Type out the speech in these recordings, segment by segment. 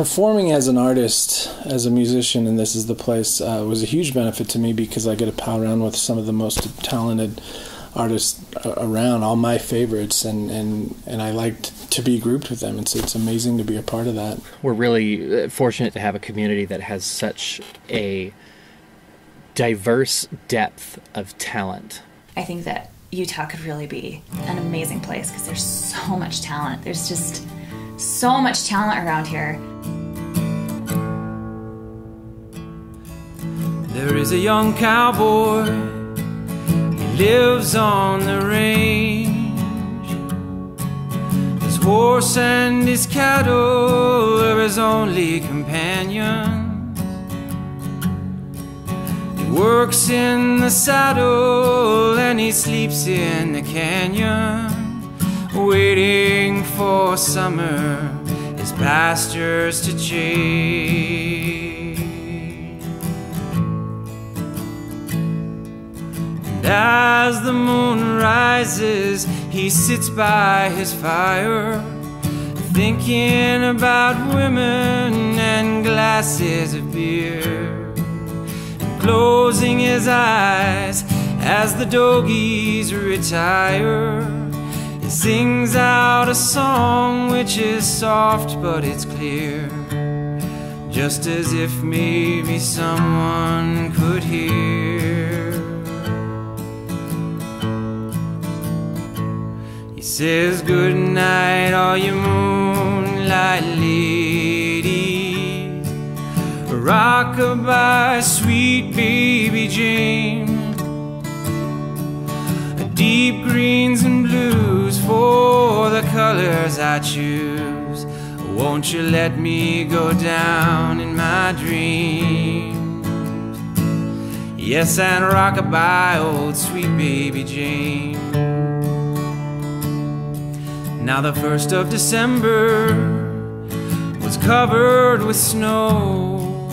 performing as an artist, as a musician, and this is the place, uh, was a huge benefit to me because I get to pal around with some of the most talented artists around, all my favorites, and, and, and I liked to be grouped with them. It's, it's amazing to be a part of that. We're really uh, fortunate to have a community that has such a diverse depth of talent. I think that Utah could really be an amazing place because there's so much talent. There's just so much talent around here. There is a young cowboy, he lives on the range. His horse and his cattle are his only companions. He works in the saddle and he sleeps in the canyon, waiting for summer, his pastures to change. As the moon rises, he sits by his fire, thinking about women and glasses of beer. Closing his eyes as the doggies retire, he sings out a song which is soft but it's clear. Just as if maybe someone says good night, all you moonlight ladies. Rockabye, sweet baby James. Deep greens and blues for the colors I choose. Won't you let me go down in my dreams? Yes, and rockabye, old sweet baby James. Now the first of December was covered with snow.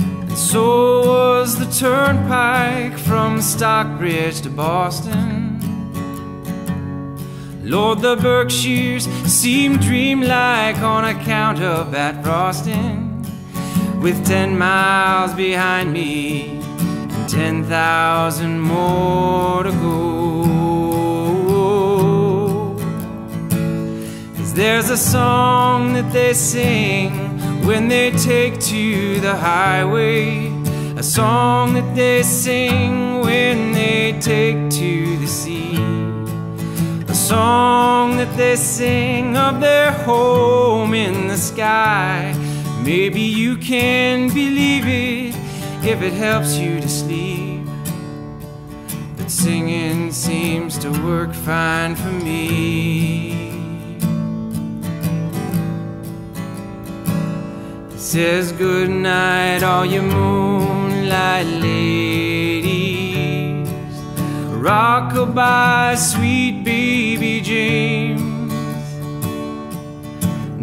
And so was the turnpike from Stockbridge to Boston. Lord, the Berkshires seemed dreamlike on account of that frosting. With ten miles behind me and ten thousand more to go There's a song that they sing when they take to the highway. A song that they sing when they take to the sea. A song that they sing of their home in the sky. Maybe you can believe it if it helps you to sleep. But singing seems to work fine for me. Says good night, all you moonlight ladies. Rockabye, sweet baby James.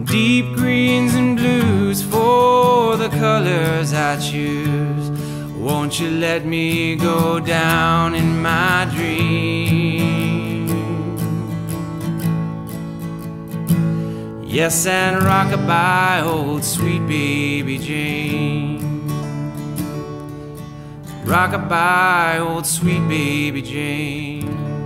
Deep greens and blues for the colors I choose. Won't you let me go down in my dreams? Yes, and rockabye, old sweet baby James. Rockabye, old sweet baby James.